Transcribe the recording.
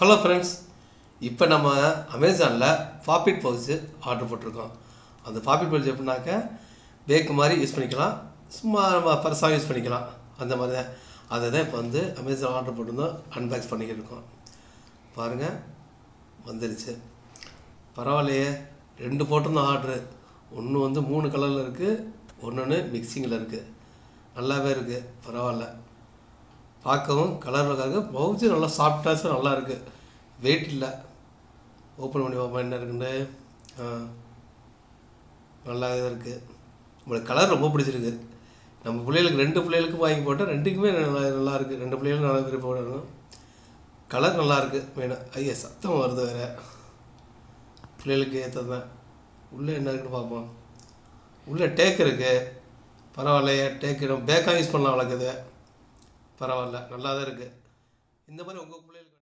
Hello friends இப்போ நம்ம அமேசானில் பாப்பிட் பவுச்சு ஆர்டர் போட்டிருக்கோம். அந்த பாப்பிட் பவுச் எப்படின்னாக்க பேக் மாதிரி யூஸ் பண்ணிக்கலாம். சும்மா நம்ம பர்ஸாக யூஸ் பண்ணிக்கலாம். அந்த மாதிரி தான். அதை தான் இப்போ வந்து அமேசான் ஆர்டர் போட்டிருந்தோம் அன்பாக்ஸ் பண்ணிக்கிட்டு இருக்கோம். பாருங்கள் வந்துருச்சு. பரவாயில்லையே ரெண்டு போட்டிருந்தோம் ஆர்டரு ஒன்று வந்து மூணு கலரில் இருக்குது ஒன்று மிக்சிங்கில் இருக்குது நல்லாவே இருக்குது பரவாயில்ல. பார்க்கவும் கலர் இருக்குது பவுச்சு நல்லா சாஃப்டாக நல்லா இருக்குது வெயிட் இல்லை. ஓப்பன் பண்ணி பார்ப்போம் என்ன இருக்குன்னு. நல்லா இதாக இருக்குது உங்களுக்கு கலர் ரொம்ப பிடிச்சிருக்கு. நம்ம பிள்ளைகளுக்கு ரெண்டு பிள்ளைகளுக்கும் வாங்கி போட்டால் ரெண்டுக்குமே நல்லா நல்லா இருக்குது ரெண்டு பிள்ளைகளும் நல்லா விருப்பம் போடணும் கலர் நல்லாயிருக்கு மெயினாக ஐயா சத்தம் வருது வேறு. பிள்ளைகளுக்கு ஏற்றது தான் உள்ளே என்ன இருக்குன்னு பார்ப்போம். உள்ளே டேக் இருக்குது பரவாயில்லையே டேக் பேக்காக யூஸ் பண்ணலாம் வளர்க்குது பரவாயில்ல. நல்லா தான் இருக்குது இந்த மாதிரி உங்கள் பிள்ளைகளுக்கு